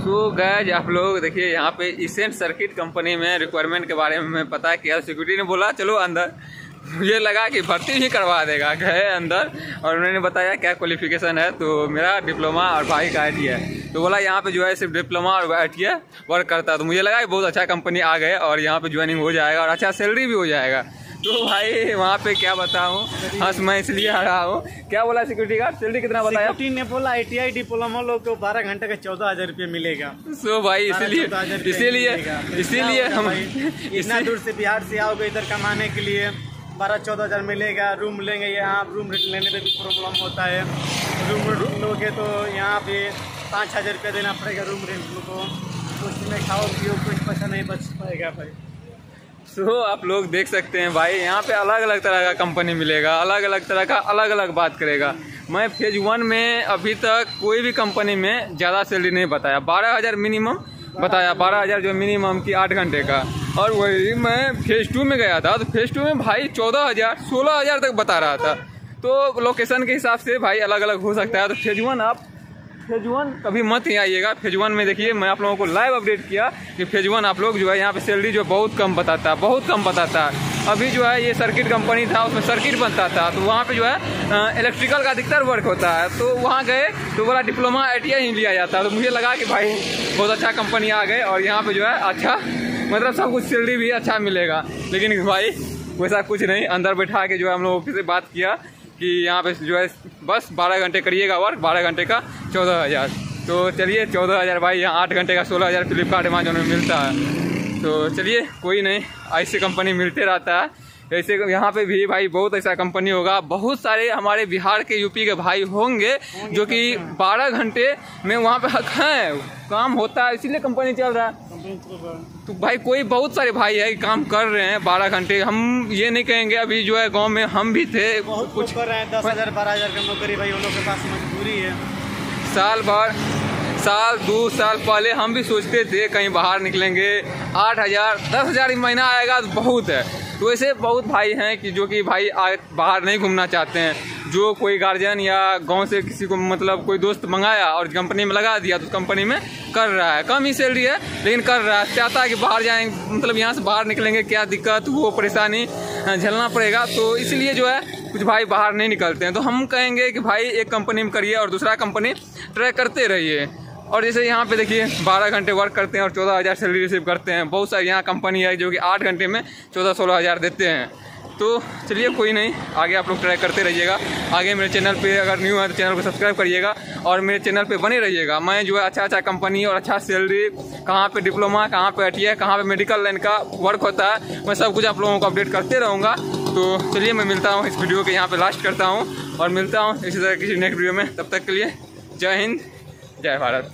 सो guys आप लोग देखिए, यहाँ पे इसेंट सर्किट कंपनी में रिक्वायरमेंट के बारे में पता किया सिक्योरिटी ने बोला, चलो अंदर। मुझे लगा कि भर्ती भी करवा देगा, गए अंदर, और उन्होंने बताया क्या क्वालिफिकेशन है। तो मेरा डिप्लोमा और भाई का आई है। तो बोला, यहाँ पे जो है सिर्फ़ डिप्लोमा और आई वर्क करता तो मुझे लगा कि बहुत अच्छा कंपनी आ गए और यहाँ पे ज्वाइनिंग हो जाएगा और अच्छा सैलरी भी हो जाएगा। तो भाई वहाँ पे क्या बताऊँ? हंस मैं इसलिए आ रहा हूँ। क्या बोला सिक्योरिटी गार्ड सैलरी कितना बताया? ने बोला आई टी आई डिप्लोमा लोग को बारह घंटे का चौदह हज़ार रुपये मिलेगा। सो भाई इसीलिए इसीलिए इसीलिए हम इतना दूर से बिहार से आओगे इधर कमाने के लिए। बारह चौदह हज़ार मिलेगा रूम लेंगे यहाँ। रूम रेंट लेने में भी प्रॉब्लम होता है। रूम रेंट लोगे तो यहाँ पे पाँच हज़ार रुपया देना पड़ेगा रूम रेंट को। तो उसमें खाओ पियो कुछ पैसा नहीं बच पाएगा भाई। सो so, आप लोग देख सकते हैं भाई यहाँ पे अलग अलग तरह का कंपनी मिलेगा अलग अलग तरह का अलग अलग बात करेगा। मैं फ़ेज़ वन में अभी तक कोई भी कंपनी में ज़्यादा सैलरी नहीं बताया। बारह हज़ार मिनिमम बताया बारह हज़ार जो मिनिमम की आठ घंटे का। और वही मैं फ़ेज़ टू में गया था तो फ़ेज़ टू में भाई चौदह हज़ार सोलह हज़ार तक बता रहा था। तो लोकेशन के हिसाब से भाई अलग अलग हो सकता है। तो फ़ेज़ वन आप फ़ेज़ वन कभी मत ही आइएगा। फ़ेज़ वन में देखिए, मैं आप लोगों को लाइव अपडेट किया कि फ़ेज़ वन आप लोग जो है यहाँ पे सैलरी जो बहुत कम बताता है, बहुत कम बताता है। अभी जो है ये सर्किट कंपनी था, उसमें सर्किट बनता था तो वहाँ पे जो है इलेक्ट्रिकल का अधिकतर वर्क होता है। तो वहाँ गए तो बोला डिप्लोमा आई ही लिया जाता है। तो मुझे लगा कि भाई, बहुत अच्छा कंपनी आ गए और यहाँ पे जो है अच्छा मतलब सब कुछ सैलरी भी अच्छा मिलेगा। लेकिन भाई, वैसा कुछ नहीं, अंदर बैठा के जो है हम लोग से बात किया। कि यहाँ पे जो है, बस बारह घंटे करिएगा वर्क बारह घंटे का चौदह हज़ार। तो चलिए, चौदह हज़ार भाई, यहाँ आठ घंटे का सोलह हज़ार फ्लिपकार्ट अमेजोन में मिलता है। तो चलिए, कोई नहीं, ऐसी कंपनी मिलते रहता है। ऐसे यहाँ पे भी भाई बहुत ऐसा कंपनी होगा। बहुत सारे हमारे बिहार के यूपी के भाई होंगे जो कि बारह घंटे में वहाँ पे हक हैं काम होता है इसीलिए कंपनी चल रहा है। तो भाई कोई बहुत सारे भाई है काम कर रहे हैं बारह घंटे। हम ये नहीं कहेंगे अभी जो है गाँव में हम भी थे बहुत कुछ कर रहे हैं दस हज़ार बारह हज़ार का नौकरी भाई उन लोग के पास मजबूरी है। साल भर साल दो साल पहले हम भी सोचते थे कहीं बाहर निकलेंगे। आठ हज़ार दस हज़ार महीना आएगा तो बहुत है। तो ऐसे बहुत भाई हैं कि जो कि भाई बाहर नहीं घूमना चाहते हैं। जो कोई गार्जियन या गाँव से किसी को मतलब कोई दोस्त मंगाया और कंपनी में लगा दिया तो कंपनी में कर रहा है। कम ही सैलरी है, लेकिन कर रहा है। चाहता है कि बाहर जाएँगे मतलब यहाँ से बाहर निकलेंगे, क्या दिक्कत? वो परेशानी झेलना पड़ेगा। तो इसलिए जो है, कुछ भाई बाहर नहीं निकलते हैं। तो हम कहेंगे कि भाई एक कंपनी में करिए और दूसरा कंपनी ट्राई करते रहिए। और जैसे यहाँ पे देखिए, बारह घंटे वर्क करते हैं और चौदह हज़ार सैलरी रिसीव करते हैं। बहुत सारी यहाँ कंपनी है जो कि आठ घंटे में चौदह सोलह हज़ार देते हैं। तो चलिए, कोई नहीं, आगे आप लोग ट्राई करते रहिएगा। आगे मेरे चैनल पे अगर न्यू है तो चैनल को सब्सक्राइब करिएगा और मेरे चैनल पे बने रहिएगा। मैं जो है अच्छा अच्छा कंपनी और अच्छा सैलरी कहाँ पे डिप्लोमा कहाँ पे आई कहाँ पे मेडिकल लाइन का वर्क होता है, मैं सब कुछ आप लोगों को अपडेट करते रहूँगा। तो चलिए, मैं मिलता हूँ इस वीडियो के यहाँ पर लास्ट करता हूँ और मिलता हूँ इसी तरह किसी नेक्स्ट वीडियो में। तब तक के लिए जय हिंद। जय भारत